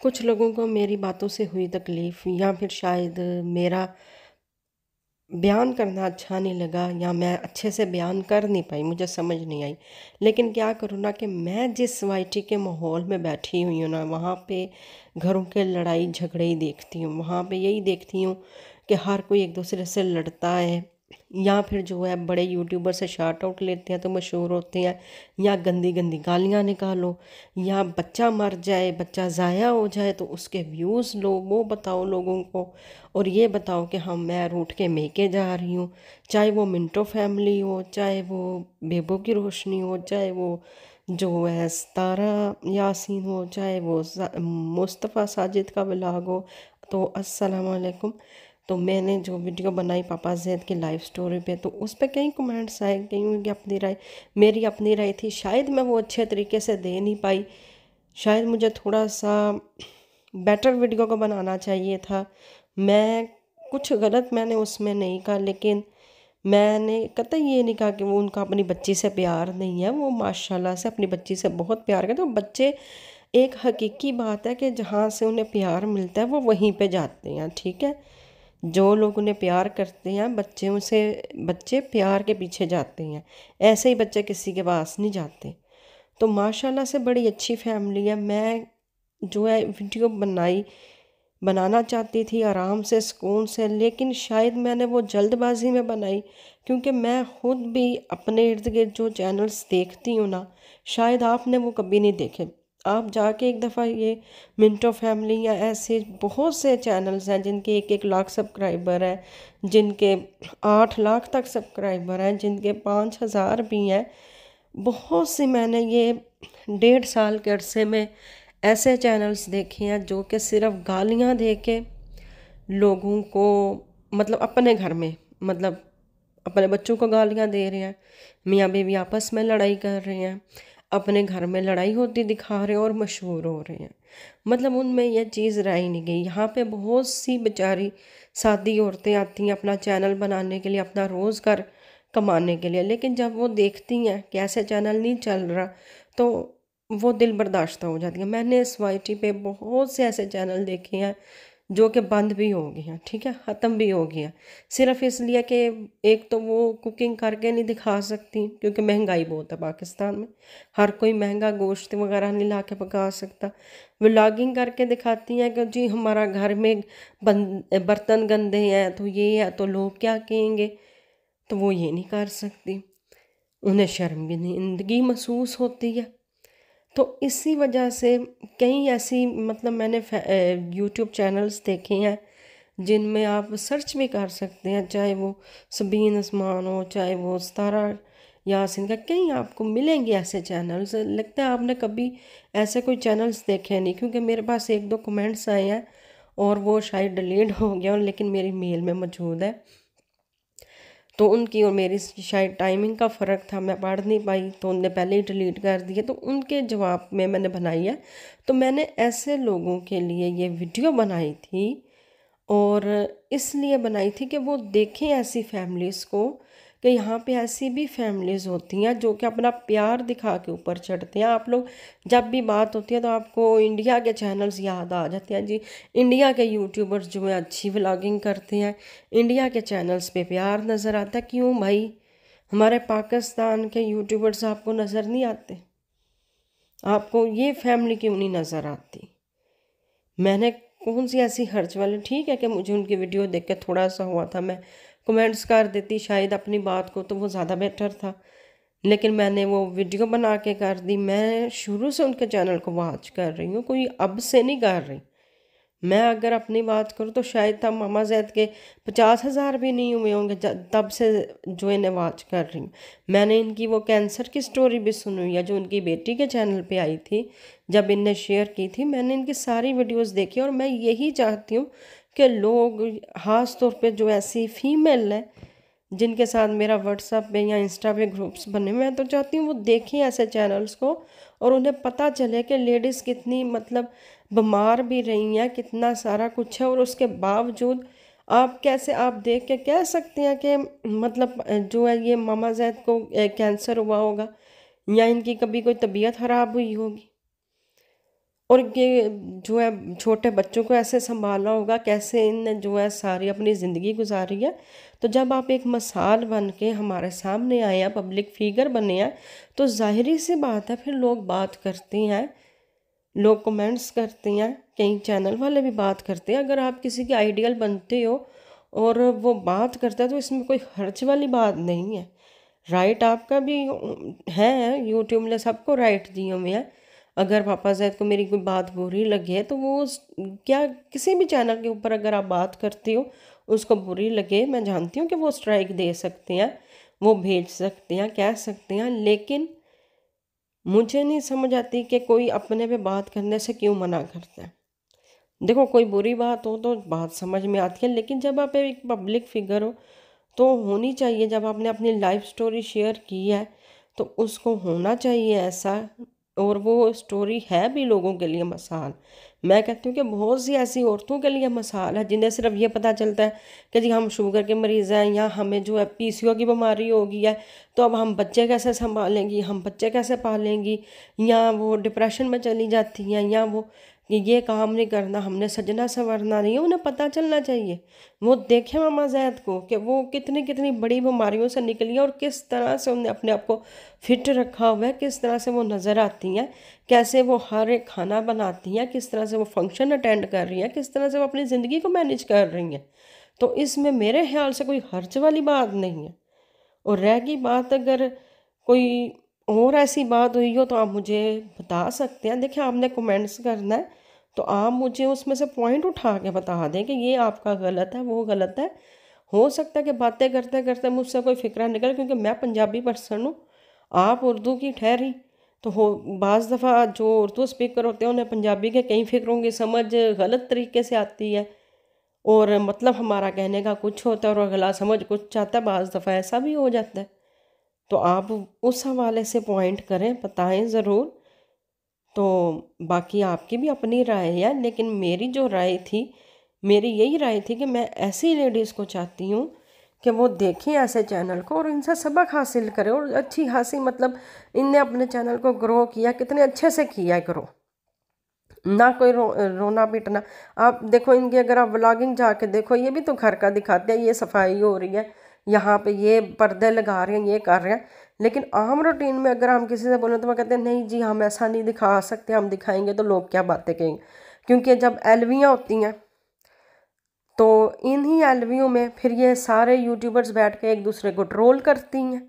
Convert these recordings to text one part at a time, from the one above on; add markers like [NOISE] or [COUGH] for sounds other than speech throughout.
कुछ लोगों को मेरी बातों से हुई तकलीफ़ या फिर शायद मेरा बयान करना अच्छा नहीं लगा या मैं अच्छे से बयान कर नहीं पाई, मुझे समझ नहीं आई। लेकिन क्या करूँ ना कि मैं जिस वाइटी के माहौल में बैठी हुई हूँ ना, वहाँ पे घरों के लड़ाई झगड़े ही देखती हूँ। वहाँ पे यही देखती हूँ कि हर कोई एक दूसरे से लड़ता है या फिर जो है बड़े यूट्यूबर से शार्ट आउट लेते हैं तो मशहूर होते हैं, या गंदी गंदी गालियाँ निकालो, या बच्चा मर जाए, बच्चा ज़ाया हो जाए तो उसके व्यूज़ लो, वो बताओ लोगों को। और ये बताओ कि हम मैं रूट के मेके जा रही हूँ, चाहे वो मिंटो फैमिली हो, चाहे वो बेबो की रोशनी हो, चाहे वो जो है सतारा यासीन हो, चाहे वो मुस्तफ़ा साजिद का ब्लाग हो तो अस्सलाम तो मैंने जो वीडियो बनाई पापा जैद की लाइफ स्टोरी पे तो उस पर कई कमेंट्स आए, कई उनकी अपनी राय, मेरी अपनी राय थी, शायद मैं वो अच्छे तरीके से दे नहीं पाई। शायद मुझे थोड़ा सा बेटर वीडियो को बनाना चाहिए था। मैं, कुछ गलत मैंने उसमें नहीं कहा, लेकिन मैंने, कतई ये नहीं कहा कि वो उनका अपनी बच्ची से प्यार नहीं है, वो माशाल्लाह से अपनी बच्ची से बहुत प्यार करते तो बच्चे, एक हकीकी बात है कि जहाँ से उन्हें प्यार मिलता है, वो वहीं पे जाते हैं, ठीक है? जो लोग उन्हें प्यार करते हैं, बच्चे उसे बच्चे प्यार के पीछे जाते हैं। ऐसे ही बच्चे किसी के पास नहीं जाते। तो माशाल्लाह से बड़ी अच्छी फैमिली है। मैं जो है वीडियो बनाई, बनाना चाहती थी आराम से, सुकून से, लेकिन शायद मैंने वो जल्दबाजी में बनाई, क्योंकि मैं ख़ुद भी अपने इर्द गिर्द जो चैनल्स देखती हूँ ना, शायद आपने वो कभी नहीं देखे। आप जाके एक दफ़ा ये मिंटो फैमिली या ऐसे बहुत से चैनल्स हैं जिनके एक एक लाख सब्सक्राइबर हैं, जिनके आठ लाख तक सब्सक्राइबर हैं, जिनके पाँच हज़ार भी हैं। बहुत सी मैंने ये डेढ़ साल के अरसे में ऐसे चैनल्स देखे हैं जो कि सिर्फ़ गालियाँ दे के लोगों को मतलब अपने घर में मतलब अपने बच्चों को गालियाँ दे रहे हैं, मियाँ बीवी आपस में लड़ाई कर रहे हैं अपने घर में लड़ाई होती दिखा रहे हैं और मशहूर हो रहे हैं। मतलब उनमें यह चीज़ रह नहीं गई। यहाँ पे बहुत सी बेचारी सादी औरतें आती हैं अपना चैनल बनाने के लिए, अपना रोज़गार कमाने के लिए। लेकिन जब वो देखती हैं कि ऐसे चैनल नहीं चल रहा तो वो दिल बर्दाश्त हो जाती है। मैंने इस वाई टी पे बहुत से ऐसे चैनल देखे हैं जो कि बंद भी हो गए हैं, ठीक है? ख़त्म भी हो गया सिर्फ़ इसलिए कि एक तो वो कुकिंग करके नहीं दिखा सकती, क्योंकि महँगाई बहुत है पाकिस्तान में। हर कोई महँगा गोश्त वगैरह नहीं ला के पका सकता। व्लॉगिंग करके दिखाती हैं कि जी हमारा घर में बर्तन गंदे हैं तो ये है तो लोग क्या कहेंगे? तो वो ये नहीं कर सकती। उन्हें शर्मिंदगी महसूस होती है। तो इसी वजह से कई ऐसी मतलब मैंने यूट्यूब चैनल्स देखे हैं, जिनमें आप सर्च भी कर सकते हैं, चाहे वो सबीन आसमान हो, चाहे वो सतारा यासिन का कहीं आपको मिलेंगे ऐसे चैनल्स लगता है आपने कभी ऐसे कोई चैनल्स देखे नहीं, क्योंकि मेरे पास एक दो कमेंट्स आए हैं और वो शायद डिलीट हो गया लेकिन मेरी मेल में मौजूद है। तो उनकी और मेरी शायद टाइमिंग का फ़र्क था, मैं पढ़ नहीं पाई तो उनने पहले ही डिलीट कर दिए तो उनके जवाब में मैंने बनाई है। तो मैंने ऐसे लोगों के लिए ये वीडियो बनाई थी और इसलिए बनाई थी कि वो देखें ऐसी फैमिलीज़ को कि यहाँ पे ऐसी भी फैमिलीज़ होती हैं जो कि अपना प्यार दिखा के ऊपर चढ़ते हैं। आप लोग, जब भी बात होती है तो आपको इंडिया के चैनल्स याद आ जाते हैं। जी इंडिया के यूट्यूबर्स जो है, अच्छी व्लॉगिंग करते हैं। इंडिया के चैनल्स पे प्यार नज़र आता है। क्यों भाई? हमारे पाकिस्तान के यूट्यूबर्स आपको नज़र नहीं आते? आपको ये फैमिली क्यों नहीं नज़र आती? मैंने कौन सी ऐसी खर्च वाली? ठीक है कि मुझे उनकी वीडियो देख के थोड़ा सा हुआ था मैं। कमेंट्स कर देती शायद अपनी बात को तो वो ज़्यादा बेटर था। लेकिन मैंने वो वीडियो बना के कर दी। मैं शुरू से उनके चैनल को वॉच कर रही हूँ, कोई अब से नहीं कर रही। मैं अगर अपनी बात करूँ तो शायद तब मामा जैद के पचास हज़ार भी नहीं हुए होंगे तब से जो इन्हें वॉच कर रही हूँ। मैंने इनकी वो कैंसर की स्टोरी भी सुनी हुई जो उनकी बेटी के चैनल पे आई थी। जब इनने शेयर की थी, मैंने इनकी सारी वीडियोस देखी और मैं यही चाहती हूँ कि लोग ख़ास तौर पे जो ऐसी फ़ीमेल है, जिनके साथ मेरा व्हाट्सअप पे या इंस्टा पे ग्रुप्स बने, मैं तो चाहती हूँ वो देखें ऐसे चैनल्स को और उन्हें पता चले कि लेडीज़ कितनी मतलब बीमार भी रही हैं, कितना सारा कुछ है और उसके बावजूद आप कैसे, आप देख के कह सकते हैं कि मतलब जो है ये मामा जैद को कैंसर हुआ होगा या इनकी कभी कोई तबीयत ख़राब हुई होगी। और ये जो है, छोटे बच्चों को ऐसे संभालना होगा, कैसे इन जो है सारी अपनी ज़िंदगी गुजारी है। तो जब आप एक मसाल बन के हमारे सामने आए हैं, पब्लिक फिगर बने हैं तो ज़ाहिरी सी बात है, फिर लोग बात करते हैं, लोग कमेंट्स करते हैं, कई चैनल वाले भी बात करते हैं। अगर आप किसी के आइडियल बनते हो और वो बात करता है तो इसमें कोई हर्ज वाली बात नहीं है। राइट आपका भी, है, यूट्यूब ने सबको राइट दिए हुए हैं। अगर पापा जैद को मेरी कोई बात बुरी लगे तो वो क्या किसी भी चैनल के ऊपर अगर आप बात करते हो, उसको बुरी लगे, मैं जानती हूँ कि वो स्ट्राइक दे सकते हैं, वो भेज सकते हैं, कह सकते हैं, लेकिन मुझे नहीं समझ आती कि कोई अपने पे बात करने से क्यों मना करता है। देखो, कोई बुरी बात हो तो बात समझ में आती है, लेकिन जब आप एक पब्लिक फिगर हो तो होनी चाहिए, जब आपने अपनी लाइफ स्टोरी शेयर की है तो उसको होना चाहिए ऐसा और वो स्टोरी है भी लोगों के लिए मसाल। मैं कहती हूँ कि बहुत सी ऐसी औरतों के लिए मसाल है जिन्हें सिर्फ़ ये पता चलता है कि जी हम शुगर के मरीज़ हैं या हमें जो है पीसीओ की बीमारी होगी है तो अब हम बच्चे कैसे संभालेंगी, हम बच्चे कैसे पालेंगी, या वो डिप्रेशन में चली जाती हैं, या वो कि ये काम नहीं करना, हमने सजना संवरना नहीं है, उन्हें पता चलना चाहिए। वो देखें मामा जैद को कि वो कितनी कितनी बड़ी बीमारियों से निकली और किस तरह से उन्हें अपने आप को फिट रखा हुआ है, किस तरह से वो नज़र आती हैं, कैसे वो हर एक खाना बनाती हैं, किस तरह से वो फ़ंक्शन अटेंड कर रही हैं, किस तरह से वो अपनी ज़िंदगी को मैनेज कर रही हैं। तो इसमें मेरे ख्याल से कोई खर्च वाली बात नहीं है। और रह गई बात अगर कोई और ऐसी बात हुई हो तो आप मुझे बता सकते हैं। देखिए, आपने कमेंट्स करना है तो आप मुझे उसमें से पॉइंट उठा के बता दें कि ये आपका गलत है, वो गलत है। हो सकता है कि बातें करते करते मुझसे कोई फ़िक्रा निकल, क्योंकि मैं पंजाबी पर्सन हूँ, आप उर्दू की ठहरी तो हो, बाज़ दफ़ा जो उर्दू स्पीकर होते हैं, उन्हें पंजाबी के कई फ़िक्रों की समझ गलत तरीके से आती है, और मतलब हमारा कहने का कुछ होता है और अगला समझ कुछ चाहता है, बज़ दफ़ा ऐसा भी हो जाता है। तो आप उस हवाले से पॉइंट करें, बताएँ ज़रूर। तो बाकी आपकी भी अपनी राय है, लेकिन मेरी जो राय थी, मेरी यही राय थी कि मैं ऐसी लेडीज़ को चाहती हूँ कि वो देखें ऐसे चैनल को और इनसे सबक हासिल करें और अच्छी खासी मतलब इनने अपने चैनल को ग्रो किया, कितने अच्छे से किया ग्रो ना कोई रो, रोना पीटना। आप देखो इनकी अगर आप व्लॉगिंग जाके देखो, ये भी तो घर का दिखाते हैं, ये सफ़ाई हो रही है। यहाँ पे ये पर्दे लगा रहे हैं, ये कर रहे हैं। लेकिन आम रूटीन में अगर हम किसी से बोलें तो वो कहते हैं, नहीं जी, हम ऐसा नहीं दिखा सकते, हम दिखाएँगे तो लोग क्या बातें कहेंगे? क्योंकि जब एलवियाँ होती हैं तो इन्हीं एलवियों में फिर ये सारे यूट्यूबर्स बैठ के एक दूसरे को ट्रोल करती हैं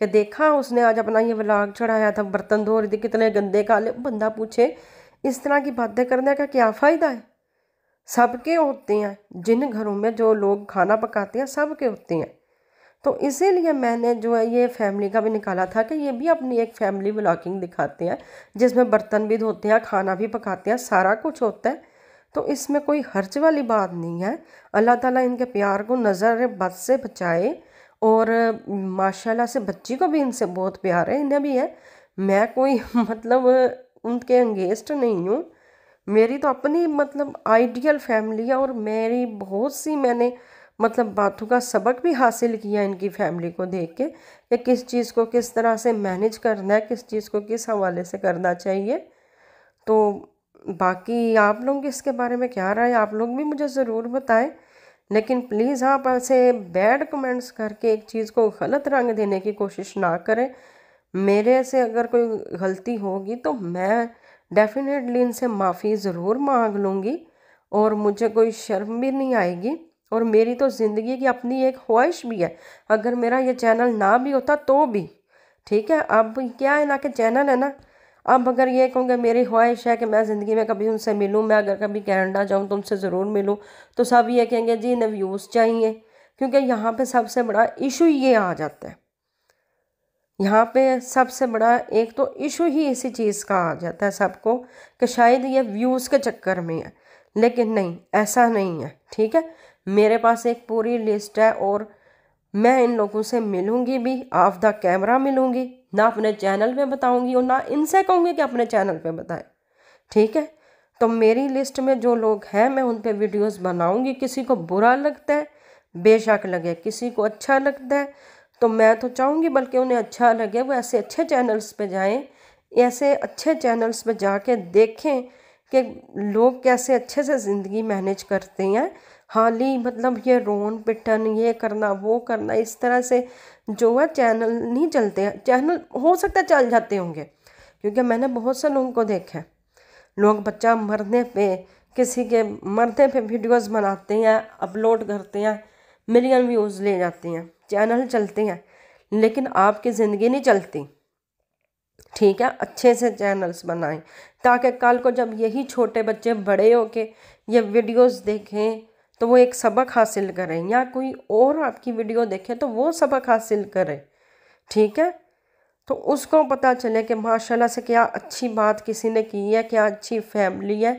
कि देखा उसने आज अपना ये व्लाग चढ़ाया था, बर्तन धो रही थी, कितने गंदे काले, बंदा पूछे, इस तरह की बातें करने का क्या फ़ायदा है? सबके होते हैं, जिन घरों में जो लोग खाना पकाते हैं, सबके होते हैं। तो इसीलिए मैंने जो है ये फैमिली का भी निकाला था कि ये भी अपनी एक फैमिली ब्लॉगिंग दिखाते हैं, जिसमें बर्तन भी धोते हैं, खाना भी पकाते हैं, सारा कुछ होता है। तो इसमें कोई हर्ज वाली बात नहीं है। अल्लाह ताला इनके प्यार को नज़र बद से बचाए और माशाल्लाह से बच्ची को भी इनसे बहुत प्यार है, इन्हें भी है। मैं कोई [LAUGHS] मतलब उनके अंगेस्ट नहीं हूँ। मेरी तो अपनी मतलब आइडियल फैमिली है और मेरी बहुत सी मैंने मतलब बातों का सबक भी हासिल किया इनकी फैमिली को देख के कि किस चीज़ को किस तरह से मैनेज करना है, किस चीज़ को किस हवाले से करना चाहिए। तो बाकी आप लोग इसके बारे में क्या राय, आप लोग भी मुझे ज़रूर बताएँ। लेकिन प्लीज़ आप ऐसे बैड कमेंट्स करके एक चीज़ को गलत रंग देने की कोशिश ना करें। मेरे से अगर कोई गलती होगी तो मैं डेफिनेटली इनसे माफ़ी ज़रूर मांग लूँगी और मुझे कोई शर्म भी नहीं आएगी। और मेरी तो ज़िंदगी की अपनी एक ख्वाहिश भी है। अगर मेरा ये चैनल ना भी होता तो भी। ठीक है, अब क्या है ना कि चैनल है ना। अब अगर ये कहूँगे मेरी ख्वाहिश है कि मैं ज़िंदगी में कभी उनसे मिलूँ, मैं अगर कभी कैनेडा जाऊँ तो उनसे ज़रूर मिलूँ। तो सब ये कहेंगे, जी, इन्हें व्यूज़ चाहिए। क्योंकि यहाँ पे सबसे बड़ा इशू ये आ जाता है। यहाँ पे सबसे बड़ा एक तो इशू ही इसी चीज़ का आ जाता है सबको कि शायद ये व्यूज़ के चक्कर में है। लेकिन नहीं, ऐसा नहीं है। ठीक है मेरे पास एक पूरी लिस्ट है और मैं इन लोगों से मिलूँगी भी ऑफ़ द कैमरा मिलूँगी, ना अपने चैनल पे बताऊँगी और ना इनसे कहूँगी कि अपने चैनल पे बताएँ। ठीक है? तो मेरी लिस्ट में जो लोग हैं, मैं उन पर वीडियोस बनाऊँगी, किसी को बुरा लगता है, बेशक लगे, किसी को अच्छा लगता है तो मैं तो चाहूँगी बल्कि उन्हें अच्छा लगे, वो ऐसे अच्छे चैनल्स पे जाएँ, ऐसे अच्छे चैनल्स पे जाके देखें कि लोग कैसे अच्छे से ज़िंदगी मैनेज करते हैं हाल मतलब ये रोन पिटन, ये करना, वो करना, इस तरह से जो है चैनल नहीं चलते हैं। चैनल हो सकता है चल जाते होंगे, क्योंकि मैंने बहुत से लोगों को देखा है। लोग बच्चा मरने पे, किसी के मरने पे वीडियोस बनाते हैं, अपलोड करते हैं मिलियन व्यूज़ ले जाते हैं, चैनल चलते हैं, लेकिन आपकी ज़िंदगी नहीं चलती। ठीक है, अच्छे से चैनल्स बनाएँ, ताकि कल को जब यही छोटे बच्चे बड़े हो के ये वीडियोस देखें तो वो एक सबक हासिल करें या कोई और आपकी वीडियो देखे तो वो सबक हासिल करे, ठीक है? तो उसको पता चले कि माशाल्लाह से क्या अच्छी बात किसी ने की है, क्या अच्छी फैमिली है,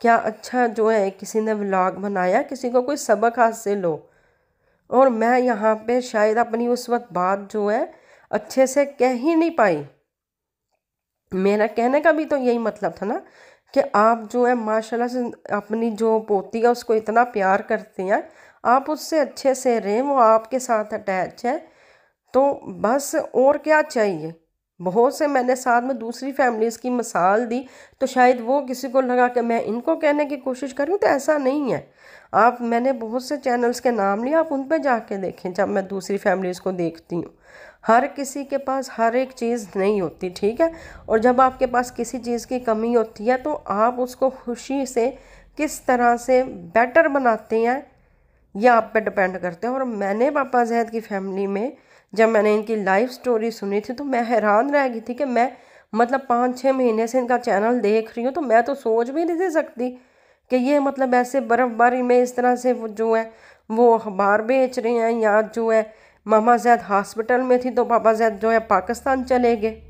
क्या अच्छा जो है किसी ने व्लॉग बनाया, किसी को कोई सबक हासिल हो। और मैं यहाँ पे शायद अपनी उस वक्त बात जो है अच्छे से कह ही नहीं पाई। मेरा कहने का भी तो यही मतलब था ना कि आप जो है, माशाल्लाह से अपनी जो पोती है, उसको इतना प्यार करते हैं। आप उससे अच्छे से रहें, वो आपके साथ अटैच है। तो बस और क्या चाहिए? बहुत से मैंने साथ में दूसरी फैमिलीज़ की मिसाल दी तो शायद वो किसी को लगा कि मैं इनको कहने की कोशिश करूँ तो ऐसा नहीं है। आप, मैंने बहुत से चैनल्स के नाम लिए, आप उन पर जाके देखें, जब मैं दूसरी फैमिलीज़ को देखती हूँ। हर किसी के पास हर एक चीज़ नहीं होती, ठीक है? और जब आपके पास किसी चीज़ की कमी होती है तो आप उसको खुशी से किस तरह से बेटर बनाते हैं यह आप पे डिपेंड करते हैं। और मैंने पापा जैद की फैमिली में, जब मैंने इनकी लाइफ स्टोरी सुनी थी तो मैं हैरान रह गई थी कि मैं मतलब पाँच छः महीने से इनका चैनल देख रही हूँ तो मैं तो सोच भी नहीं दे सकती कि ये मतलब ऐसे बर्फ़बारी में इस तरह से वो जो है, वो अखबार बेच रहे हैं या जो है मामा जैद हॉस्पिटल में थी तो पापा जैद जो है पाकिस्तान चले गए।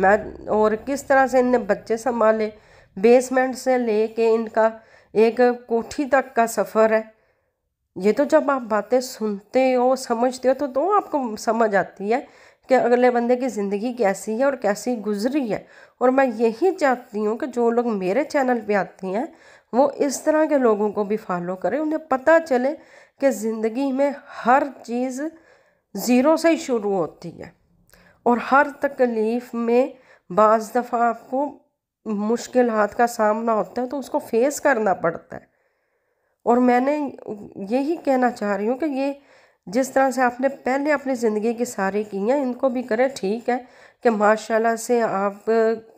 मैं और किस तरह से इनने बच्चे संभाले? बेसमेंट से ले लेके इनका एक कोठी तक का सफ़र है। ये तो जब आप बातें सुनते हो, समझते हो तो तो आपको समझ आती है कि अगले बंदे की ज़िंदगी कैसी है और कैसी गुजरी है। और मैं यही चाहती हूँ कि जो लोग मेरे चैनल पे आते हैं, वो इस तरह के लोगों को भी फॉलो करें। उन्हें पता चले कि ज़िंदगी में हर चीज़ ज़ीरो से ही शुरू होती है। और हर तकलीफ़ में बाज़ दफ़ा आपको मुश्किल हाथ का सामना होता है तो उसको फेस करना पड़ता है। और मैंने यही कहना चाह रही हूँ कि ये जिस तरह से आपने पहले अपनी ज़िंदगी की सारी की हैं, इनको भी करें, ठीक है कि माशाल्लाह से आप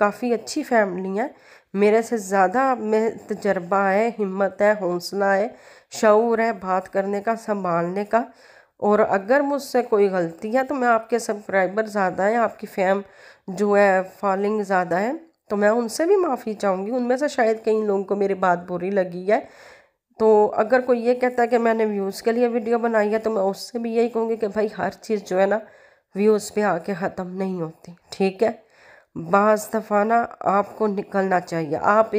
काफ़ी अच्छी फैमिली हैं। मेरे से ज़्यादा में तजर्बा है, हिम्मत है, हौसला है शूर है, बात करने का, संभालने का। और अगर मुझसे कोई गलती है तो मैं आपके सब्सक्राइबर ज़्यादा हैं, आपकी फैम जो है फॉलोइंग ज़्यादा है तो मैं उनसे भी माफ़ी चाहूँगी। उनमें से शायद कई लोगों को मेरी बात बुरी लगी है। तो अगर कोई ये कहता है कि मैंने व्यूज़ के लिए वीडियो बनाई है तो मैं उससे भी यही कहूँगी कि भाई, हर चीज़ जो है ना व्यूज़ पे आके ख़त्म नहीं होती, ठीक है? बाज़ दफ़ा ना आपको निकलना चाहिए। आप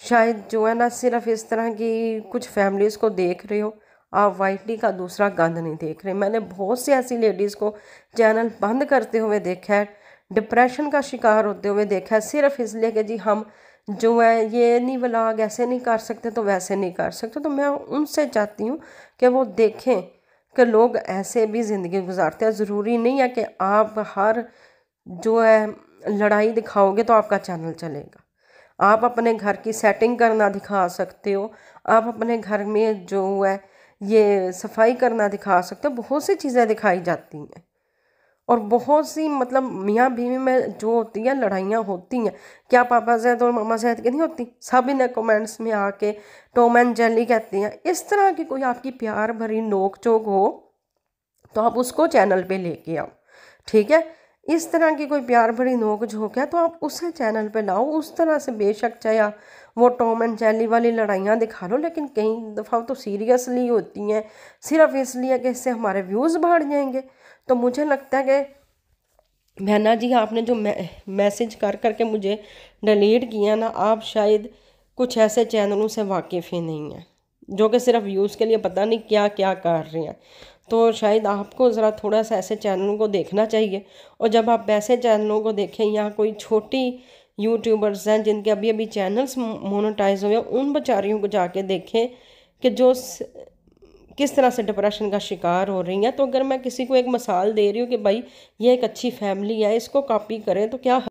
शायद जो है ना, सिर्फ़ इस तरह की कुछ फैमिलीज़ को देख रहे हो आप वाइटली का दूसरा गंद नहीं देख रहे। मैंने बहुत सी ऐसी लेडीज़ को चैनल बंद करते हुए देखा है डिप्रेशन का शिकार होते हुए देखा है, सिर्फ़ इसलिए कि जी हम जो है, ये नहीं व्लॉग ऐसे नहीं कर सकते तो वैसे नहीं कर सकते। तो मैं उनसे चाहती हूँ कि वो देखें कि लोग ऐसे भी ज़िंदगी गुजारते हैं। ज़रूरी नहीं है कि आप हर जो है लड़ाई दिखाओगे तो आपका चैनल चलेगा। आप अपने घर की सेटिंग करना दिखा सकते हो। आप अपने घर में जो है ये सफ़ाई करना दिखा सकते हो। बहुत सी चीज़ें दिखाई जाती हैं। और बहुत सी मतलब मियाँ बीवी में जो होती है, लड़ाइयाँ होती हैं। क्या पापा जैद और मामा जैद की नहीं होती? सब इन्हें कमेंट्स में आके टोम एंड जेली कहती हैं, इस तरह की कोई आपकी प्यार भरी नोक चोक हो तो आप उसको चैनल पे लेके आओ। ठीक है? इस तरह की कोई प्यार भरी नोक झोंक है तो आप उसे चैनल पे लाओ। उस तरह से बेशक चाहे वो टॉम एंड जेली वाली लड़ाइयाँ दिखा लो, लेकिन कई दफ़ा तो सीरियसली होती हैं। सिर्फ़ इसलिए कि इससे हमारे व्यूज़ बढ़ जाएँगे। तो मुझे लगता है कि मैना जी, आपने जो मैसेज कर करके मुझे डिलीट किया ना, आप शायद कुछ ऐसे चैनलों से वाकिफ़ ही नहीं हैं, जो कि सिर्फ़ व्यूज़ के लिए पता नहीं क्या क्या कर रहे हैं। तो शायद आपको ज़रा थोड़ा सा ऐसे चैनलों को देखना चाहिए, और जब आप ऐसे चैनलों को देखें या कोई छोटी यूट्यूबर्स हैं जिनके अभी अभी चैनल्स मोनोटाइज हुए उन बेचारियों को जाके देखें कि जो किस तरह से डिप्रेशन का शिकार हो रही हैं। तो अगर मैं किसी को एक मिसाल दे रही हूँ कि भाई, ये एक अच्छी फैमिली है, इसको कॉपी करें तो क्या